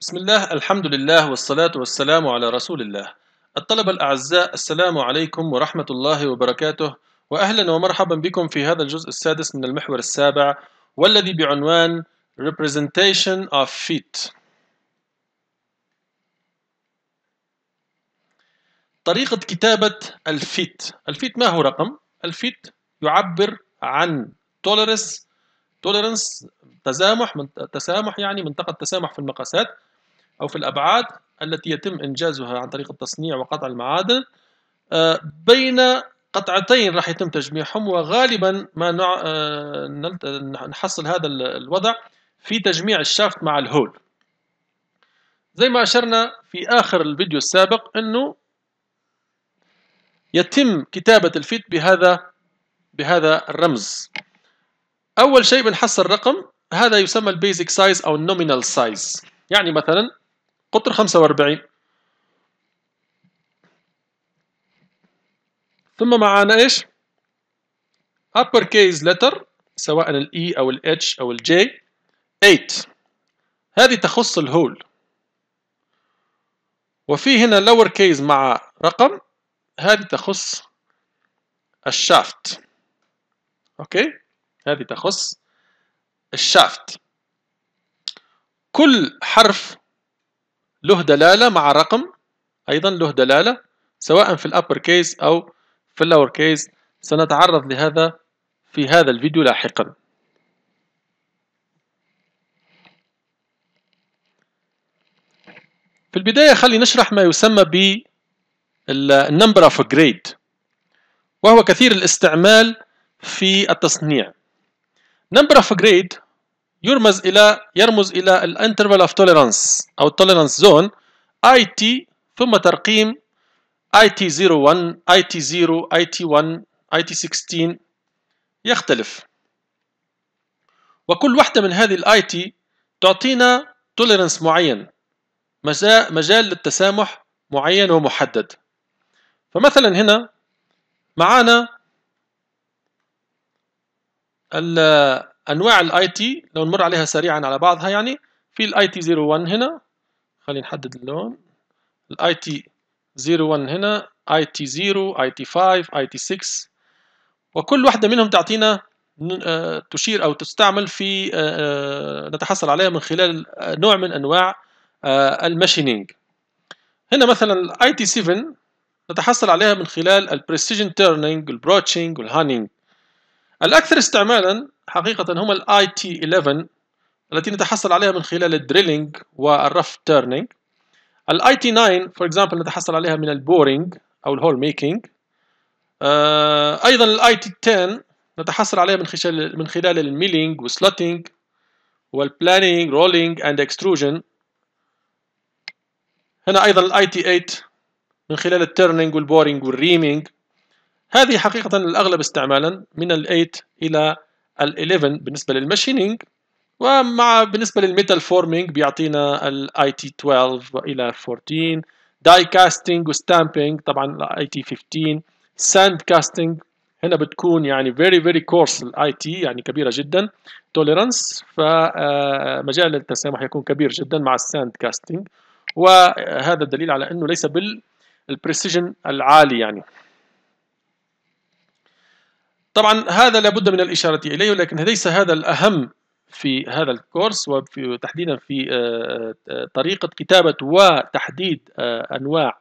بسم الله الحمد لله والصلاة والسلام على رسول الله. الطلبة الأعزاء السلام عليكم ورحمة الله وبركاته. وأهلا ومرحبا بكم في هذا الجزء السادس من المحور السابع والذي بعنوان Representation of Fit. طريقة كتابة ال fit. ال fit ما هو رقم؟ ال fit يعبر عن tolerance tolerance تسامح من تسامح يعني منطقة تسامح في المقاسات. أو في الأبعاد التي يتم إنجازها عن طريق التصنيع وقطع المعادن آه، بين قطعتين راح يتم تجميعهم وغالبا ما آه، نحصل هذا الوضع في تجميع الشافت مع الهول. زي ما أشرنا في آخر الفيديو السابق أنه يتم كتابة الفيت بهذا بهذا الرمز. أول شيء بنحصل رقم هذا يسمى ال basic size أو ال nominal size. يعني مثلا قطر 45 ثم معانا إيش؟ upper case letter سواء ال E أو ال H أو ال J. 8 هذه تخص ال hole وفي هنا lower case مع رقم. هذه تخص ال shaft okay؟ هذه تخص ال shaft كل حرف له دلالة مع رقم أيضا له دلالة سواء في ال upper case أو في ال lower case سنتعرض لهذا في هذا الفيديو لاحقا. في البداية خلي نشرح ما يسمى ب ال number of grade وهو كثير الاستعمال في التصنيع. number of grade يرمز إلى يرمز إلى ال interval of tolerance أو ال tolerance zone IT ثم ترقيم IT 01 IT 0 IT 1 IT 16 يختلف. وكل واحدة من هذه ال IT تعطينا tolerance معين مجال للتسامح معين ومحدد. فمثلا هنا معانا أنواع ال IT لو نمر عليها سريعا على بعضها يعني في ال IT 01 هنا خلينا نحدد اللون. ال IT 01 هنا IT 0 IT 5 IT 6 وكل واحدة منهم تعطينا آه، تشير أو تستعمل في آه، آه، نتحصل عليها من خلال نوع من أنواع ال machining. هنا مثلا ال IT 7 نتحصل عليها من خلال ال precision turning ال broaching وال honing الأكثر استعمالا حقيقة هم ال IT 11 التي نتحصل عليها من خلال ال drilling وال rough turning ال IT 9 for example نتحصل عليها من ال boring أو ال hole making آه أيضا ال IT 10 نتحصل عليها من خلال من خلال ال milling وال slotting وال planing rolling and extrusion هنا أيضا ال IT 8 من خلال ال turning وال boring وال reaming هذه حقيقة الأغلب استعمالا من ال 8 إلى ال 11 بالنسبة لل machining ومع بالنسبة لل metal forming بيعطينا ال IT 12 إلى 14 die casting و stamping طبعا ال IT 15 sand casting هنا بتكون يعني very very coarse ال IT يعني كبيرة جدا tolerance فمجال آه، التسامح يكون كبير جدا مع ال sand casting وهذا الدليل على إنه ليس بال precision العالي يعني. طبعا هذا لابد من الإشارة إليه ولكن ليس هذا الأهم في هذا ال course وفي تحديدا في آه، آه، طريقة كتابة وتحديد آه، أنواع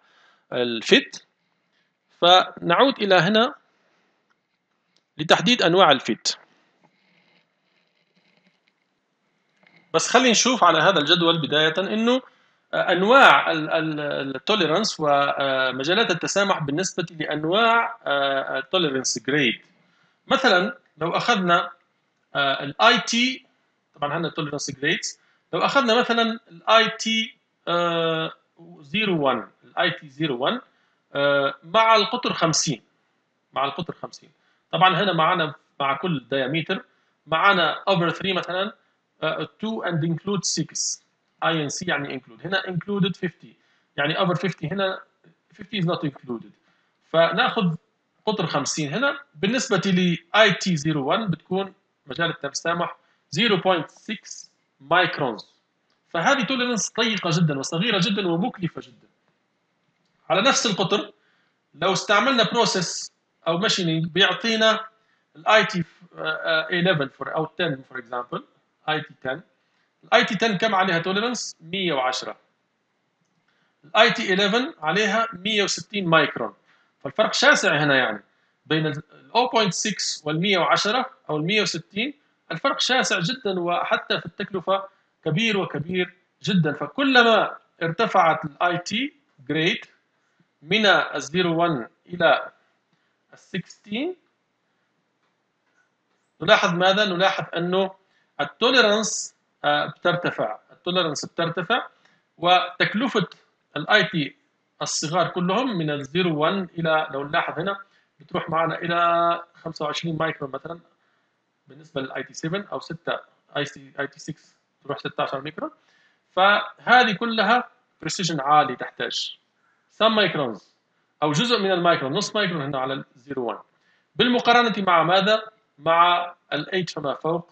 ال fit. فنعود إلى هنا لتحديد أنواع ال fit. بس خلينا نشوف على هذا الجدول بداية أنه أنواع ال tolerance ومجالات التسامح بالنسبة لأنواع ال tolerance grade مثلا لو أخذنا ال IT طبعا عندنا tolerance grades لو أخذنا مثلا ال IT 01 ال IT 01 مع القطر 50 مع القطر 50 طبعا هنا معنا مع كل diameter معنا over 3 مثلا to and include 6 INC يعني include هنا included 50 يعني over 50 هنا 50 is not included. فناخذ قطر 50 هنا بالنسبة ل IT01 بتكون مجال التسامح 0.6 microns فهذه tolerance ضيقه جدا وصغيرة جدا ومكلفة جدا. على نفس القطر لو استعملنا process أو machining بيعطينا ال IT 11 for أو 10 for example IT 10 ال IT 10 كم عليها tolerance 110 ال IT 11 عليها 160 مايكرون فالفرق شاسع هنا يعني. بين ال 0.6 وال 110 أو ال 160 الفرق شاسع جدا وحتى في التكلفة كبير وكبير جدا. فكلما ارتفعت ال IT grade من ال 01 إلى ال 16 نلاحظ ماذا؟ نلاحظ أنه ال tolerance آه، بترتفع. ال tolerance بترتفع وتكلفة ال IT الصغار كلهم من ال 01 إلى لو نلاحظ هنا بتروح معنا إلى 25 مايكرون مثلا بالنسبة لل IT 7 أو 6 اي سي IT 6 تروح 16 ميكرون فهذه كلها precision عالي تحتاج. some microns أو جزء من المايكرون نص مايكرون هنا على ال 01 بالمقارنة مع ماذا؟ مع ال فما فوق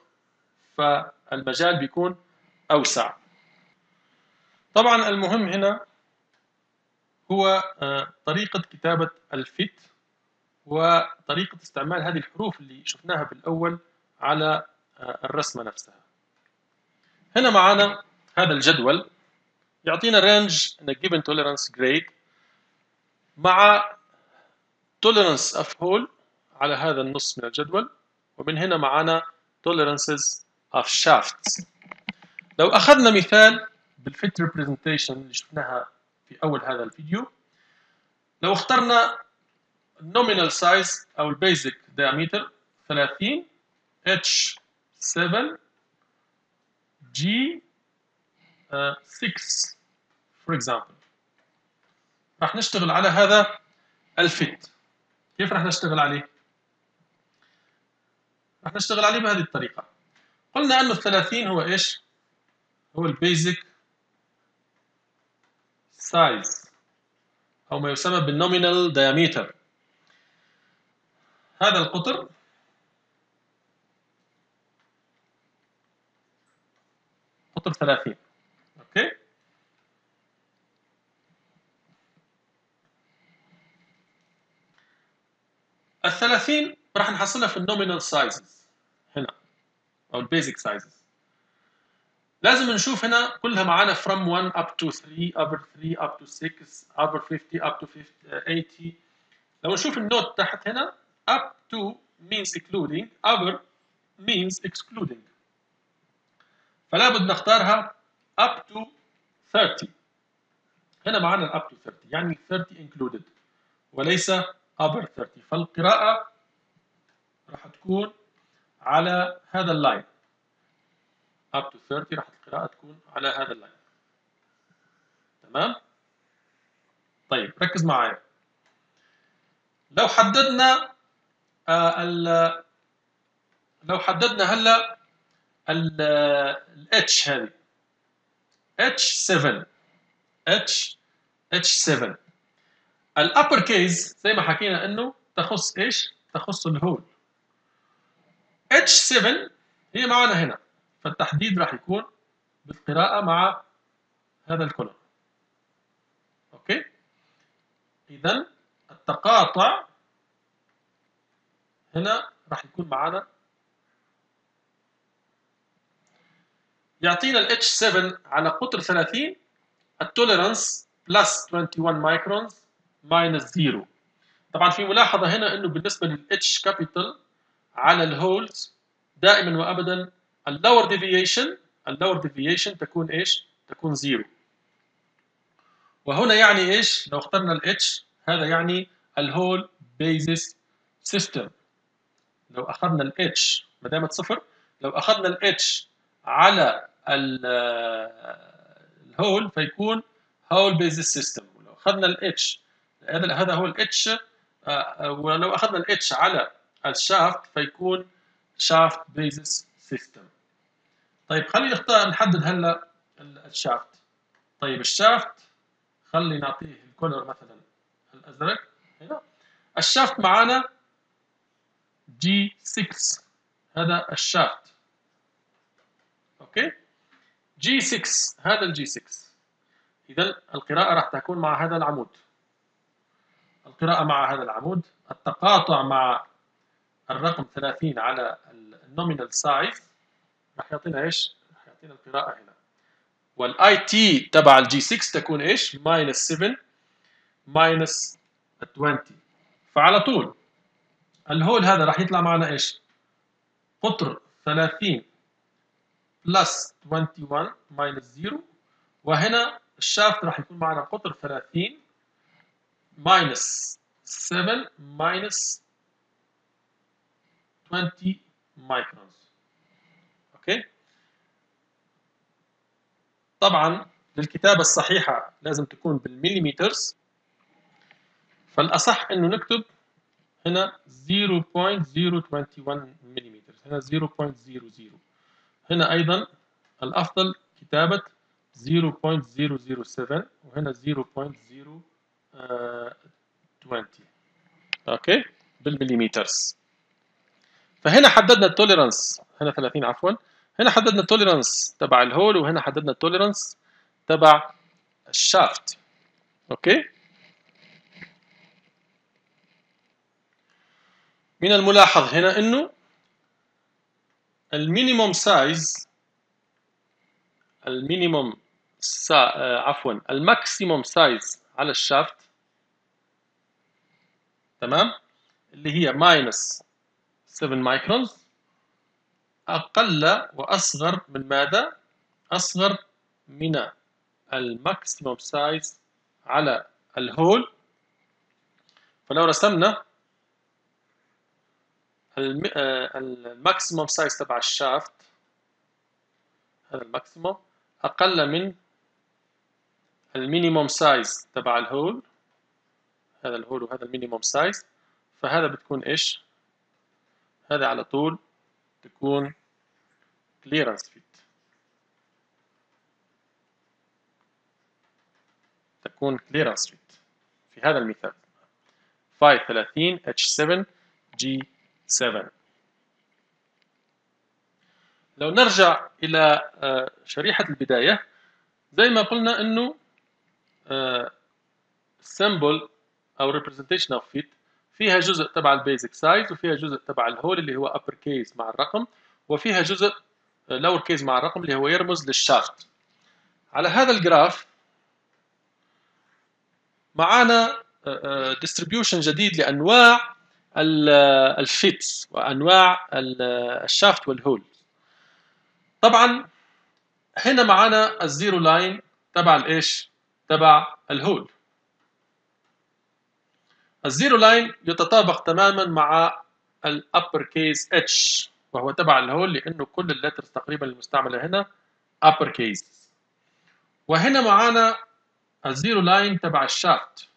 فالمجال بيكون أوسع. طبعا المهم هنا هو آه، طريقة كتابة الفيت وطريقة استعمال هذه الحروف اللي شفناها بالأول على آه، الرسمة نفسها. هنا معنا هذا الجدول. يعطينا range in a given tolerance grade مع tolerance of hole على هذا النص من الجدول. ومن هنا معنا tolerances of shafts. لو أخذنا مثال بالفيت representation اللي شفناها في أول هذا الفيديو لو اخترنا nominal size أو البيزك diameter 30 H7 G 6 for example راح نشتغل على هذا ال fit كيف راح نشتغل عليه؟ راح نشتغل عليه بهذه الطريقة قلنا أنه 30 هو إيش؟ هو ال basic size. أو ما يسمى بالnominal diameter. هذا القطر قطر 30 أوكي؟ الثلاثين راح نحصلها في ال nominal sizes هنا أو ال basic sizes لازم نشوف هنا كلها معانا from 1 up to 3 over 3 up to 6 over 50 up to 50, 80 لو نشوف ال note تحت هنا up to means including over means excluding. فلا بد نختارها up to 30 هنا معانا up to 30 يعني 30 included وليس over 30 فالقراءة راح تكون على هذا ال line up to 30 راح القراءة تكون على هذا ال line تمام؟ طيب ركز معايا. لو حددنا آه لو حددنا هلا ال H هذه. H7 H H7 ال upper case زي ما حكينا إنه تخص إيش؟ تخص ال hole H7 هي معنا هنا. فالتحديد راح يكون بالقراءة مع هذا ال column okay؟ إذا التقاطع هنا راح يكون معنا يعطينا ال H7 على قطر 30 ال tolerance plus 21 microns minus 0 طبعا في ملاحظة هنا إنه بالنسبة لل H capital على ال holes دائما وابدا ال lower deviation ال lower deviation تكون إيش؟ تكون zero وهنا يعني إيش؟ لو اخترنا ال H هذا يعني ال hole basis system لو أخذنا ال H ما دامت صفر لو أخذنا ال H على ال hole فيكون hole basis system ولو أخذنا ال H هذا هذا هو ال H آه، ولو أخذنا ال H على ال shaft فيكون shaft basis system طيب خلينا نحدد هلا ال shaft. طيب ال shaft خلي نعطيه ال color مثلا الأزرق. هنا. ال shaft معانا جي 6 هذا ال shaft. okay؟ جي 6 هذا الجي 6 إذا القراءة راح تكون مع هذا العمود. القراءة مع هذا العمود. التقاطع مع الرقم 30 على ال nominal size راح يعطينا إيش؟ راح يعطينا القراءة هنا وال IT تبع الجي 6 تكون إيش؟ minus 7 minus 20 فعلى طول ال hole هذا راح يطلع معنا إيش؟ قطر 30 plus 21 minus 0 وهنا ال shaft راح يكون معنا قطر 30 minus 7 minus 20 microns okay؟ طبعا للكتابة الصحيحة لازم تكون بال millimeters. فالأصح إنه نكتب هنا 0.021 ملم هنا 0.00 هنا أيضا الأفضل كتابة 0.007 وهنا 0.020 okay؟ بال millimeters. فهنا حددنا ال tolerance هنا 30 عفوا. هنا حددنا ال tolerance تبع ال hole وهنا حددنا ال tolerance تبع ال shaft. okay؟ من الملاحظ هنا إنه ال minimum size ال minimum si... آه عفوا ال maximum size على ال shaft تمام؟ اللي هي minus 7 microns أقل وأصغر من ماذا؟ أصغر من ال maximum size على ال hole فلو رسمنا ال maximum size تبع ال shaft هذا ال maximum أقل من ال minimum size تبع ال hole هذا ال hole وهذا ال minimum size فهذا بتكون إيش؟ هذا على طول تكون clearance fit. تكون clearance fit. في هذا المثال. 530 H7 G7 لو نرجع إلى شريحة البداية زي ما قلنا إنه symbol أو representation of fit فيها جزء تبع ال basic size وفيها جزء تبع ال hole اللي هو upper case مع الرقم وفيها جزء lower case مع الرقم اللي هو يرمز لل shaft. على هذا ال graph معانا distribution جديد لأنواع ال fits وأنواع ال shaft وال hole طبعا هنا معانا ال zero line تبع الايش تبع ال hole ال zero line يتطابق تماما مع ال upper case H وهو تبع ال hole لأنه كل ال letters تقريبا المستعملة هنا upper case. وهنا معانا ال zero line تبع ال shaft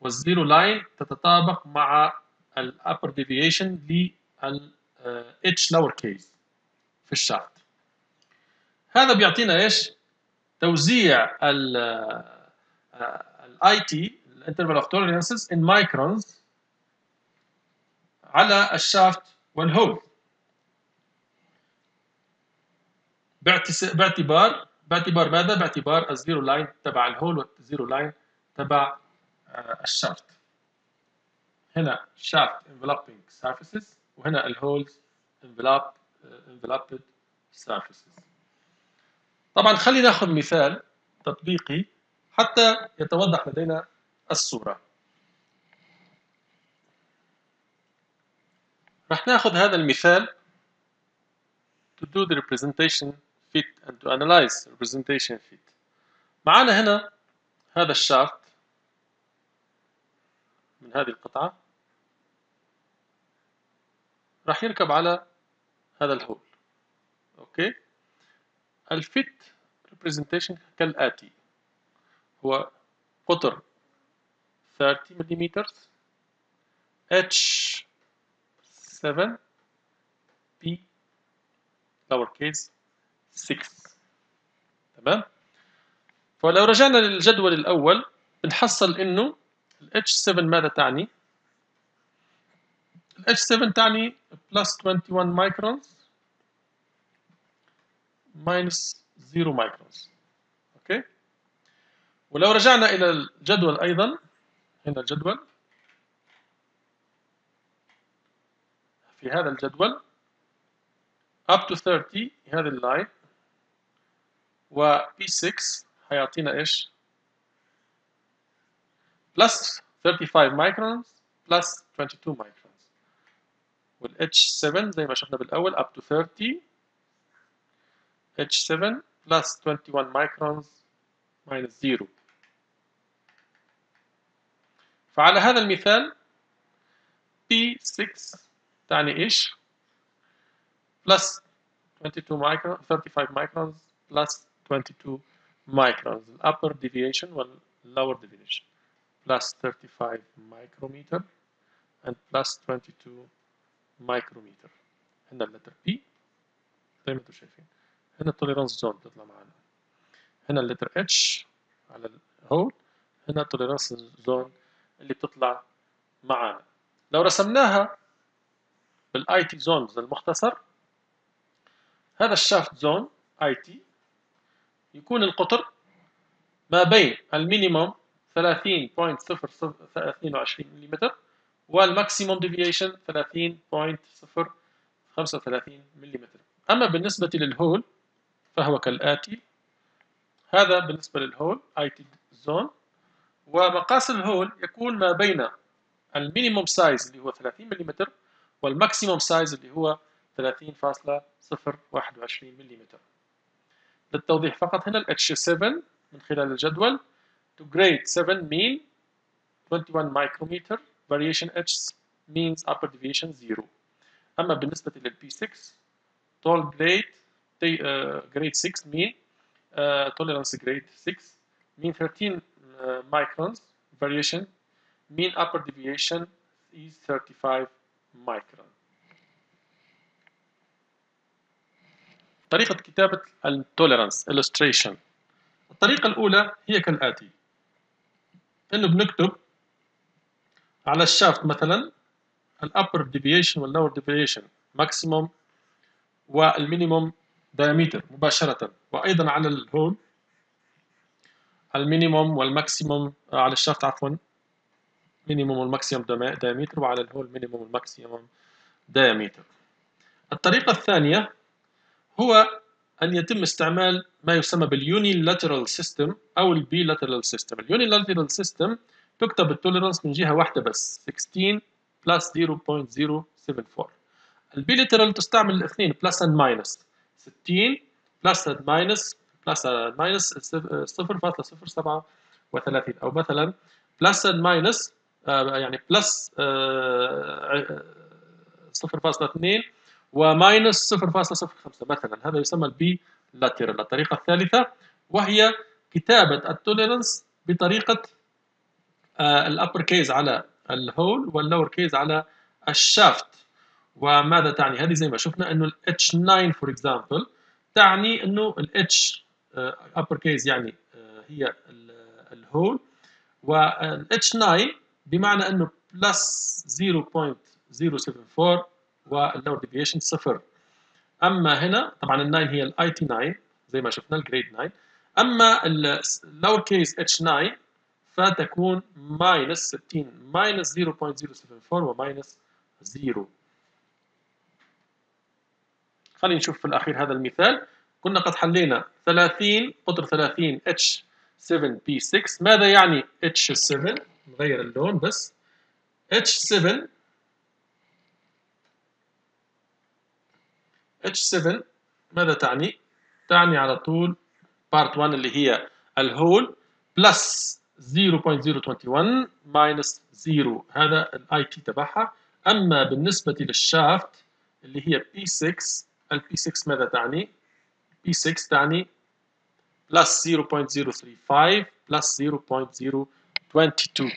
وال zero line تتطابق مع ال upper deviation لل H lower case في ال shaft هذا بيعطينا إيش؟ توزيع ال IT ال interval of tolerances in microns على ال shaft وال hole. باعتبار باعتبار ماذا؟ باعتبار ال zero line تبع ال hole وال zero line تبع الشافت. هنا شافت enveloping surfaces وهنا الهولز enveloped enveloped surfaces. طبعا خلينا ناخذ مثال تطبيقي حتى يتوضح لدينا الصورة. راح ناخذ هذا المثال to do the representation fit and to analyze representation fit. معانا هنا هذا ال shaft من هذه القطعة. راح يركب على هذا ال hole. okay؟ ال fit representation كالآتي. هو قطر. 30 ملم H 7 P lower case 6 تمام؟ فلو رجعنا للجدول الأول بنحصل إنه ال H7 ماذا تعني؟ ال H7 تعني plus 21 microns minus 0 microns. أوكي ولو رجعنا إلى الجدول أيضا هنا الجدول. في هذا الجدول up to 30 هذه اللاين و P6 هيعطينا إيش؟ plus 35 microns plus 22 microns. وال H7 زي ما شفنا بالأول up to 30 H7 plus 21 microns minus 0 فعلى هذا المثال P6 تعني إيش؟ plus 22 microns 35 microns plus 22 microns. Upper deviation وال lower deviation. Plus 35 micrometer and plus 22 micrometer. هنا اللتر P. زي ما أنتم شايفين. هنا التوليرانس زون بتطلع معانا هنا ال letter H على ال hole هنا ال tolerance zone اللي بتطلع معانا. لو رسمناها بال IT zones المختصر هذا ال shaft zone IT يكون القطر ما بين ال minimum 30.022 ملم وال maximum deviation 30.035 ملم أما بالنسبة لل hole فهو كالآتي. هذا بالنسبة لل hole IT zone ومقاس ال hole يكون ما بين ال minimum size اللي هو 30 ملم وال maximum size اللي هو 30.021 ملم للتوضيح فقط هنا ال H7 من خلال الجدول IT grade 7 mean 21 micrometer. Variation H means upper deviation 0 أما بالنسبة لل P6 tall grade uh, grade 6 mean uh, tolerance grade 6 mean 13 uh, microns variation mean upper deviation is 35 micron. طريقة كتابة التوليرانس illustration. الطريقة الأولى هي كالآتي. إنه بنكتب على الشافت مثلا الأبر ديفيشن واللور ديفيشن ماكسيموم والمينيموم diameter مباشرة وأيضا على الهول المينيموم والماكسيموم على الشافت عفوا. minimum وال maximum diameter وعلى ال hole minimum وال maximum diameter الطريقة الثانية هو أن يتم استعمال ما يسمى بال unilateral system أو ال bilateral system. ال unilateral system تكتب ال tolerance من جهة واحدة بس 16 plus 0.074 ال bilateral تستعمل الاثنين plus and minus 60 plus and minus plus minus 0.037 أو مثلا plus minus يعني plus 0.2 و minus 0.05 مثلا هذا يسمى ال bilateral الطريقة الثالثة وهي كتابة ال tolerance بطريقة الابر كيز على الهول واللور كيز على الشافت وماذا تعني؟ هذه زي ما شفنا إنه ال H9 for example تعني إنه ال H upper case يعني هي ال hole وال H9 بمعنى إنه plus 0.074 وال lower deviation صفر. أما هنا طبعا ال 9 هي ال IT 9 زي ما شفنا ال grade 9 أما ال lower case h 9 فتكون minus 60 minus 0.074 و minus 0 خلينا نشوف في الأخير هذا المثال. كنا قد حلينا 30 قطر 30 H 7 بي 6 ماذا يعني H 7 نغير اللون بس. اتش 7 H7 ماذا تعني؟ تعني على طول part 1 اللي هي ال hole plus 0.021 minus 0 هذا ال IT تبعها. أما بالنسبة لل shaft اللي هي P6 ال P6 ماذا تعني؟ P6 تعني plus 0.035 plus 0.022